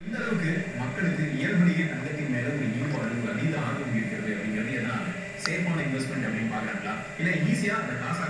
இந்த அளவுக்கு மக்களுக்கு இயல்படியே தங்கத்தின் மேல ஒரு ஈடுபாடு ஒரு அதீத ஆர்வம் இருக்கிறது அப்படிங்கிறது என்ன சேஃபான இன்வெஸ்ட்மெண்ட் அப்படின்னு பாக்குறாங்களா இல்ல ஈஸியா அந்த காசா